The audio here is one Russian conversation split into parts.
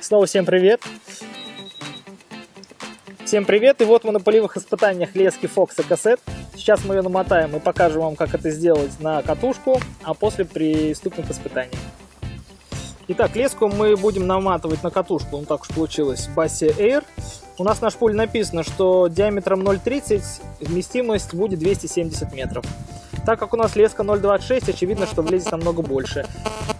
Снова всем привет! Всем привет! И вот мы на полевых испытаниях лески Fox и кассет. Сейчас мы ее намотаем и покажем вам, как это сделать на катушку, а после приступим к испытаниям. Итак, леску мы будем наматывать на катушку, ну так уж получилось, Басси Air. У нас на шпуле написано, что диаметром 0,30 вместимость будет 270 метров. Так как у нас леска 0,26, очевидно, что влезет намного больше.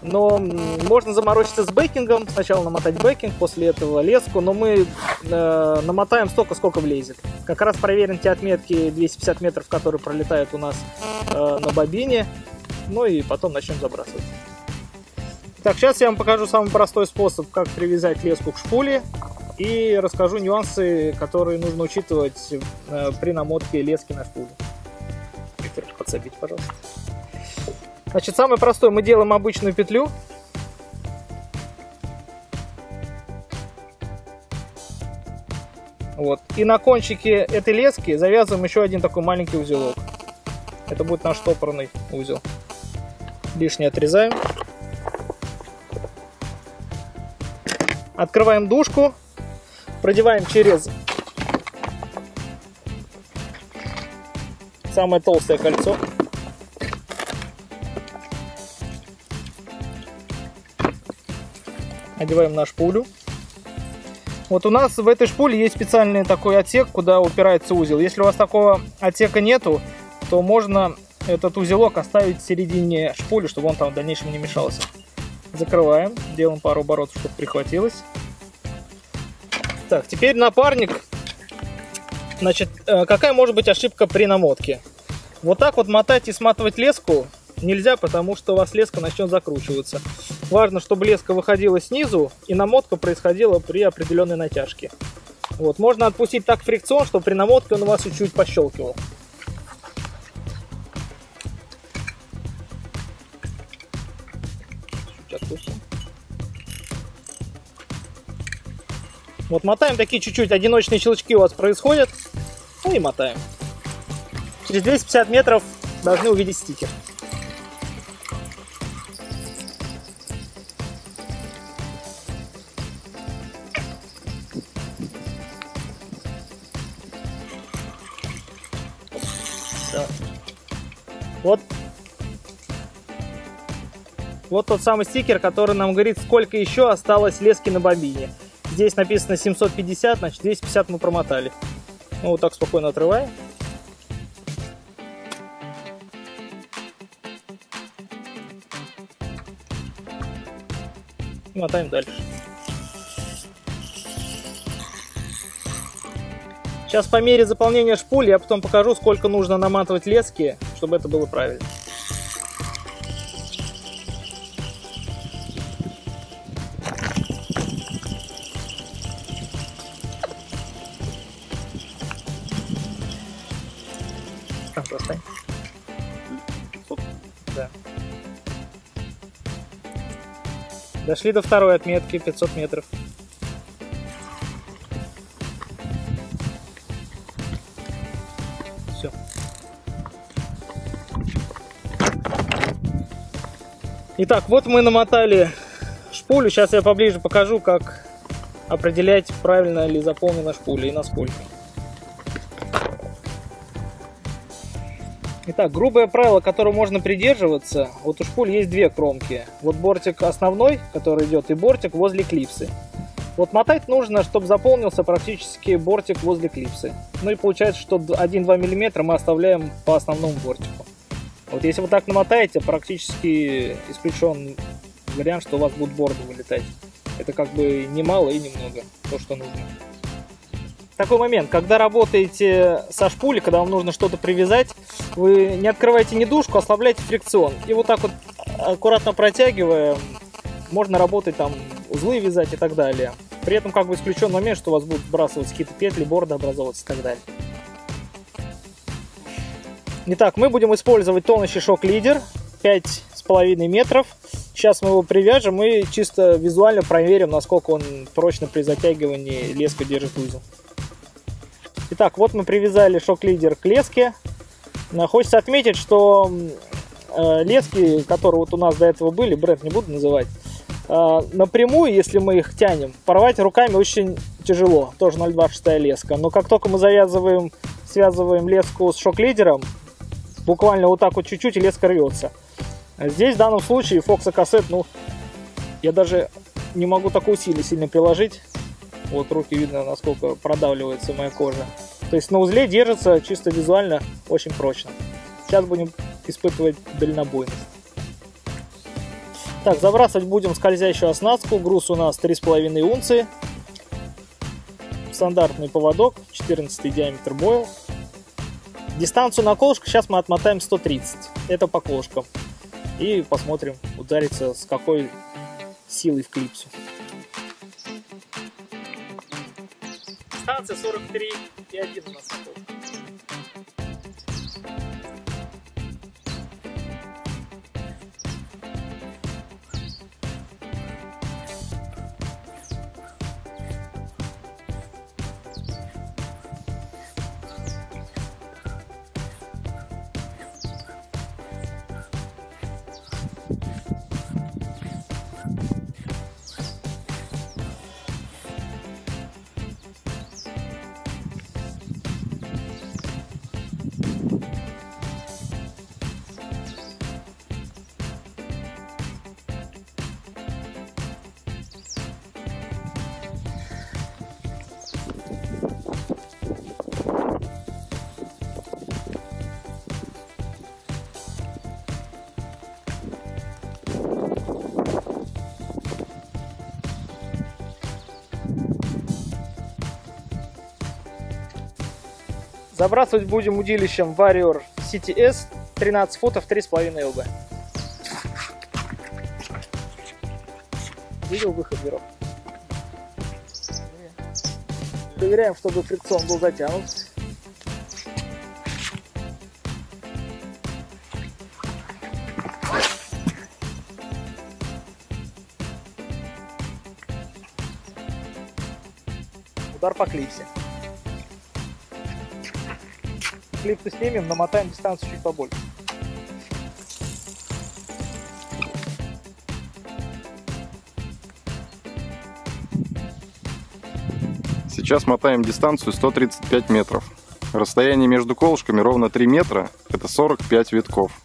Но можно заморочиться с бэкингом, сначала намотать бэкинг, после этого леску, но мы э, намотаем столько, сколько влезет. Как раз проверим те отметки 250 метров, которые пролетают у нас э, на бобине, ну и потом начнем забрасывать. Так, сейчас я вам покажу самый простой способ, как привязать леску к шпуле и расскажу нюансы, которые нужно учитывать э, при намотке лески на шпуле подсобить, пожалуйста. Значит, самый простой мы делаем обычную петлю. Вот. И на кончике этой лески завязываем еще один такой маленький узелок. Это будет наш топорный узел. Лишнее отрезаем. Открываем дужку. Продеваем через Самое толстое кольцо. Одеваем на шпулю. Вот у нас в этой шпуле есть специальный такой отсек, куда упирается узел. Если у вас такого отсека нету, то можно этот узелок оставить в середине шпули, чтобы он там в дальнейшем не мешался. Закрываем, делаем пару оборотов, чтобы прихватилось. Так, теперь напарник Значит, э, какая может быть ошибка при намотке? Вот так вот мотать и сматывать леску нельзя, потому что у вас леска начнет закручиваться. Важно, чтобы леска выходила снизу и намотка происходила при определенной натяжке. Вот, можно отпустить так фрикцион, чтобы при намотке он у вас чуть-чуть пощелкивал. Вот мотаем такие чуть-чуть одиночные щелчки у вас происходят. Ну и мотаем. Через 250 метров должны увидеть стикер. Вот. Вот тот самый стикер, который нам говорит, сколько еще осталось лески на бобине. Здесь написано 750, значит 250 мы промотали. Ну, вот так спокойно отрываем. Мотаем дальше. Сейчас по мере заполнения шпуль я потом покажу, сколько нужно наматывать лески, чтобы это было правильно. Дошли до второй отметки, 500 метров. Все. Итак, вот мы намотали шпулю. Сейчас я поближе покажу, как определять, правильно ли заполнена шпуля и насколько. Итак, грубое правило, которого можно придерживаться, вот у шпуль есть две кромки. Вот бортик основной, который идет, и бортик возле клипсы. Вот мотать нужно, чтобы заполнился практически бортик возле клипсы. Ну и получается, что 1-2 мм мы оставляем по основному бортику. Вот если вы так намотаете, практически исключен вариант, что у вас будут борды вылетать. Это как бы немало и немного, то, что нужно такой момент, когда работаете со шпули, когда вам нужно что-то привязать, вы не открываете недушку, ослабляете фрикцион. И вот так вот аккуратно протягивая, можно работать там, узлы вязать и так далее. При этом как бы исключен момент, что у вас будут сбрасываться какие-то петли, борды образовываться и так далее. Итак, мы будем использовать тонущий шок-лидер 5,5 метров. Сейчас мы его привяжем и чисто визуально проверим, насколько он прочно при затягивании леска держит узел. Итак, вот мы привязали шок-лидер к леске. Хочется отметить, что э, лески, которые вот у нас до этого были, бренд не буду называть, э, напрямую, если мы их тянем, порвать руками очень тяжело. Тоже 0,26 леска. Но как только мы завязываем, связываем леску с шок-лидером, буквально вот так вот чуть-чуть и леска рвется. Здесь в данном случае Fox кассет, ну, я даже не могу такое усилие сильно приложить. Вот руки видно, насколько продавливается моя кожа. То есть на узле держится чисто визуально очень прочно. Сейчас будем испытывать дальнобойность. Так, забрасывать будем скользящую оснастку. Груз у нас 3,5 унции. Стандартный поводок, 14 диаметр бойл. Дистанцию на колышко сейчас мы отмотаем 130. Это по колышкам. И посмотрим, ударится с какой силой в клипсу. Дистанция 43,1 у нас на Забрасывать будем удилищем Warrior CTS 13 футов 3,5 ЛБ. Видел выход веров? Проверяем, чтобы фрикцион был затянут. Удар по клипсе. Клипсы снимем, намотаем дистанцию чуть побольше. Сейчас мотаем дистанцию 135 метров. Расстояние между колышками ровно 3 метра, это 45 витков.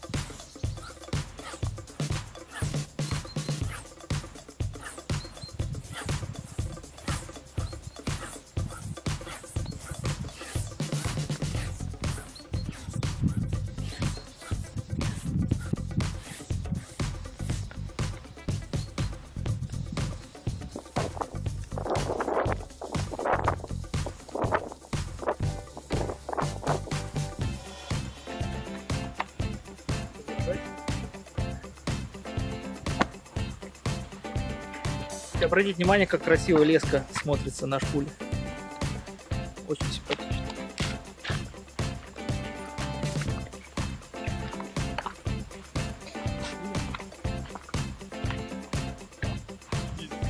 Обратите внимание, как красиво леска смотрится на шпуле. Очень симпатично.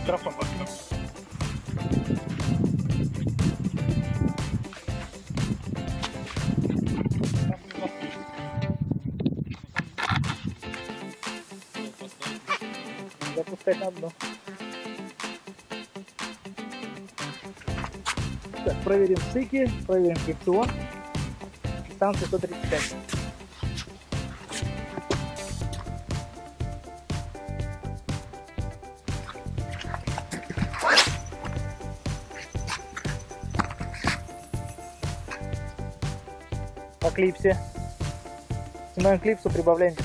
Трафон Запускать на дно. Так, проверим стыки, проверим фрикцион. Дистанция 135. По клипсе. Снимаем клипсу, прибавляем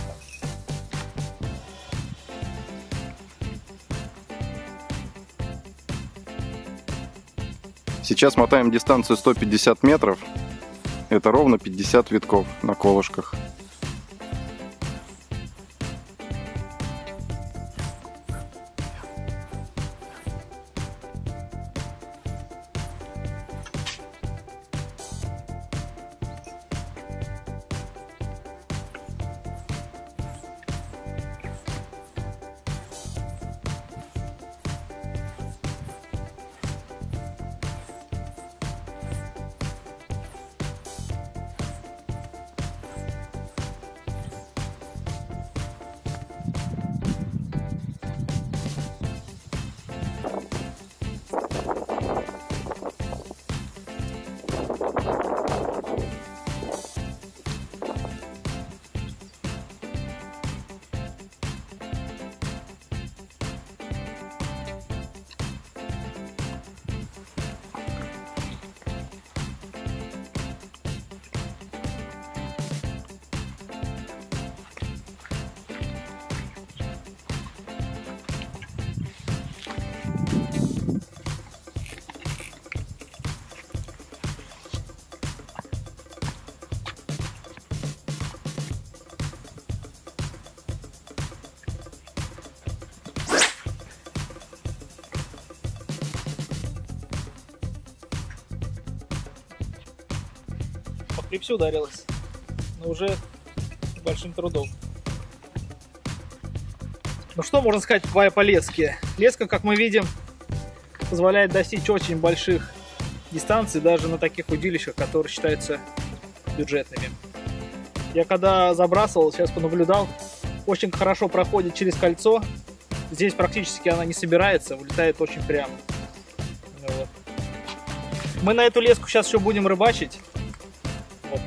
Сейчас мотаем дистанцию 150 метров. Это ровно 50 витков на колышках. Крепси ударилась. Но уже большим трудом. Ну что можно сказать по, леске? Леска, как мы видим, позволяет достичь очень больших дистанций, даже на таких удилищах, которые считаются бюджетными. Я когда забрасывал, сейчас понаблюдал, очень хорошо проходит через кольцо. Здесь практически она не собирается, вылетает очень прямо. Ну вот. Мы на эту леску сейчас еще будем рыбачить.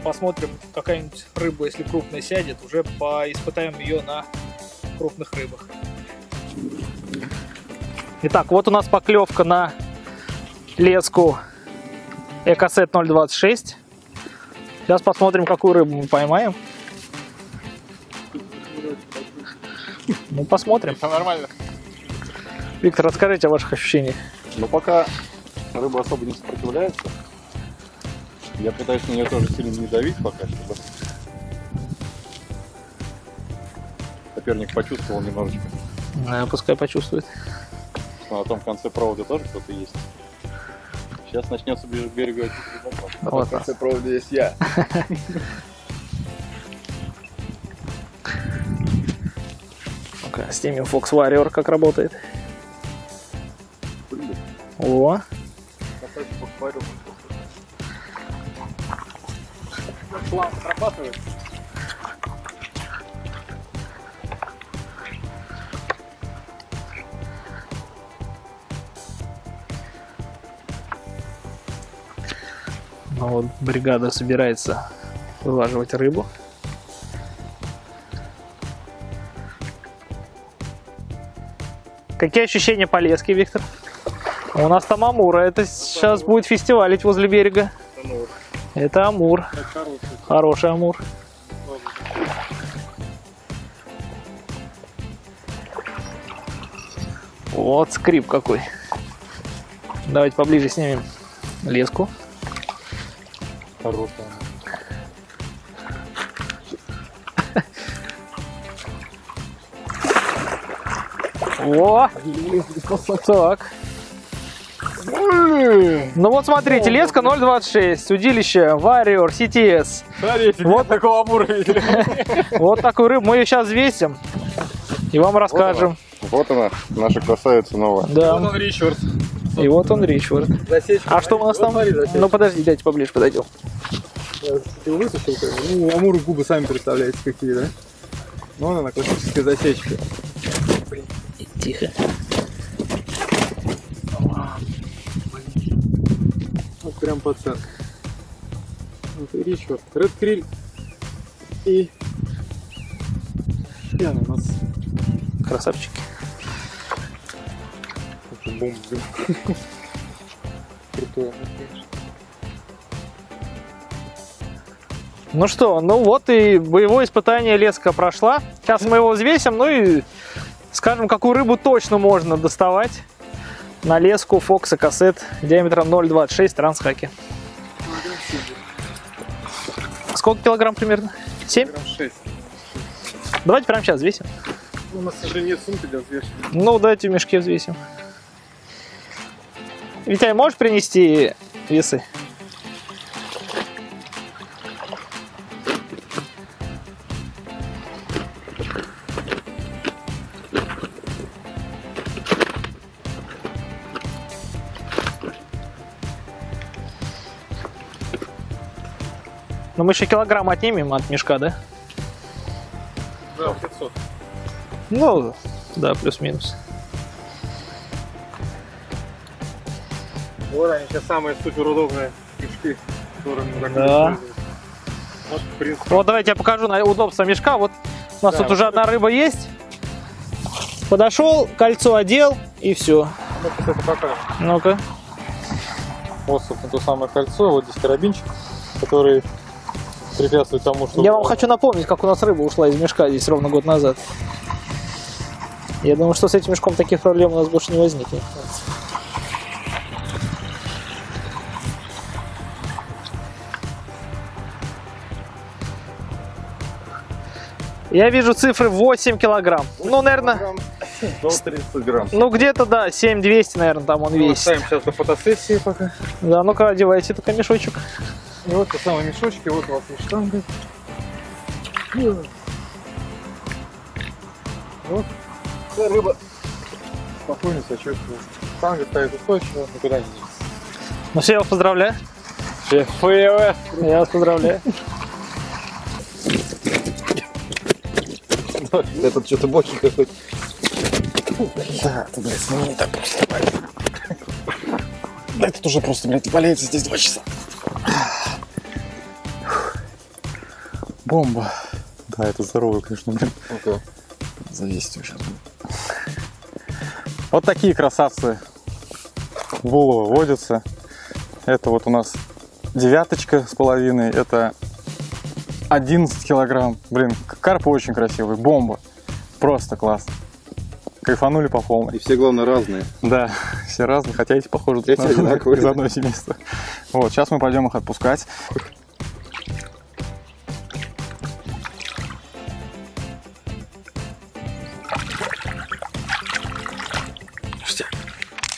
Посмотрим, какая-нибудь рыба, если крупная сядет, уже поиспытаем ее на крупных рыбах. Итак, вот у нас поклевка на леску Экосет 026. Сейчас посмотрим, какую рыбу мы поймаем. Ну, посмотрим. Все нормально. Виктор, расскажите о ваших ощущениях. Но пока рыба особо не сопротивляется, я пытаюсь на нее тоже сильно не давить пока, чтобы соперник почувствовал немножечко, А, пускай почувствует. на том конце провода тоже кто-то есть. Сейчас начнется ближе к берегу глубоко. Вот. В конце провода есть я. Ну-ка, снимем Fox Warrior, как работает. О, Шланг срабатывает. ну вот бригада собирается вылаживать рыбу. Какие ощущения по леске, Виктор? У нас там Амура. Это сейчас будет фестивалить возле берега. Это Амур. Хороший Амур. Вот скрип какой. Давайте поближе снимем леску. Хорошая. О! Так. Ну вот смотрите, леска 0.26, удилище Warrior CTS. Вот такого амура видели. Вот такую рыбу мы ее сейчас весим и вам расскажем. Вот она, наша красавица новая. Да. он Ричард. И вот он Ричвард. Засечка. А что у нас там? Ну подожди, дайте поближе подойдем. Ты высушил? Ну, амуры губы сами представляете какие, да? Ну, она на классической засечке. Тихо. Прям центру. Вот и Ричард. Ред Криль. И... Она у нас Красавчики. бомба. Крутое, конечно. Ну что, ну вот и боевое испытание леска прошла. Сейчас мы его взвесим, ну и скажем, какую рыбу точно можно доставать на леску Fox кассет диаметром 0,26 трансхаки. Сколько килограмм примерно? 7? Грамм 6. Давайте прямо сейчас взвесим. У нас, сожалению, нет сумки для взвешивания. Ну, давайте в мешке взвесим. Витя, можешь принести весы? Мы еще килограмм отнимем от мешка, да? Да, 500. Ну, да, плюс-минус. Вот они сейчас самые супер удобные крючки, которыми мы так Да. Вот, принципе, Вот давайте я покажу на удобство мешка. Вот у нас Да, тут уже одна рыба есть. Подошел, кольцо одел и все. сейчас это покажем. Ну-ка. Вот, собственно, то самое кольцо, вот здесь карабинчик, который препятствует тому, что... Я вам хочу напомнить, как у нас рыба ушла из мешка здесь ровно год назад. Я думаю, что с этим мешком таких проблем у нас больше не возникнет. Я вижу цифры 8 килограмм. Ну, наверное, До 30 грамм. ну где-то, да, 7200, наверное, там он Мы весит. оставим сейчас до фотосессии пока. Да, ну-ка, одевайте только мешочек. И вот те самые мешочки, вот у вас есть штанга. Вот. Вся рыба спокойно себя чувствует. Штанга стоит устойчиво, никуда не денется. Ну все, я вас поздравляю. Шеф, Я вас поздравляю. Этот что-то бокий какой-то. Да, ты, блядь, сними не так просто. Да этот уже просто, блядь, валяется здесь два часа. Бомба. Да, это здорово, конечно, блин. Ну-ка. Завесить его сейчас будет. Вот такие красавцы в улово водятся. Это вот у нас девяточка с половиной. Это 11 килограмм. Блин, карп очень красивый. Бомба. Просто класс. Кайфанули по полной. И все, главное, разные. Да, все разные, хотя эти похожи друг на друга из одного семейства. Вот, сейчас мы пойдем их отпускать.